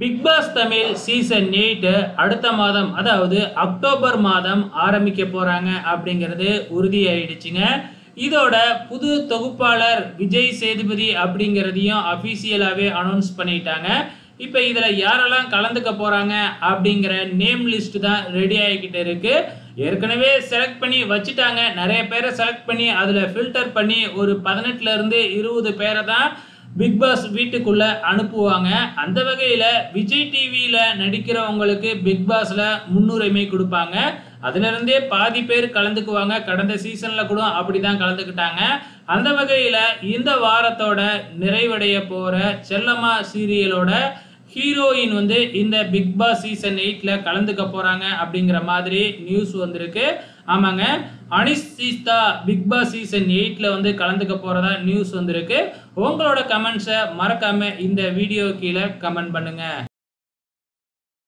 Bigg Boss Tamil season eight அடுத்த மாதம் அதாவது அக்டோபர் மாதம் ஆரம்பிக்க போகிறாங்க அப்படிங்கிறது உறுதியாயிடுச்சுங்க. இதோட புது தொகுப்பாளர் விஜய் சேதுபதி அப்படிங்கிறதையும் அஃபீஷியலாகவே அனௌன்ஸ் பண்ணிட்டாங்க. இப்போ இதில் யாரெல்லாம் கலந்துக்க போகிறாங்க அப்படிங்கிற நேம் லிஸ்ட் தான் ரெடி ஆகிக்கிட்டு இருக்குது ஏற்கனவே செலக்ட் பண்ணி வச்சுட்டாங்க. நிறைய பேரை செலக்ட் பண்ணி அதில் ஃபில்டர் பண்ணி ஒரு பதினெட்டுலேருந்து இருபது பேரை தான் பிக் பாஸ் வீட்டுக்குள்ள அனுப்புவாங்க. அந்த வகையில் விஜய் டிவியில் நடிக்கிறவங்களுக்கு பிக் பாஸில் முன்னுரிமை கொடுப்பாங்க. அதுலேருந்தே பாதி பேர் கலந்துக்குவாங்க. கடந்த சீசனில் கூட அப்படிதான் கலந்துக்கிட்டாங்க. அந்த வகையில் இந்த வாரத்தோட நிறைவடைய போகிற செல்லம்மா சீரியலோட ஹீரோயின் வந்து இந்த பிக் பாஸ் சீசன் எயிட்டில் கலந்துக்க போகிறாங்க அப்படிங்கிற மாதிரி நியூஸ் வந்திருக்கு. ஆமாங்க. அனிஷ் சீஸ்தா பிக் பாஸ் சீசன் எயிட்டில் வந்து கலந்துக்க போகிறதா நியூஸ் வந்திருக்கு. உங்களோட கமெண்ட்ஸை மறக்காமல் இந்த வீடியோ கீழே கமெண்ட் பண்ணுங்கள்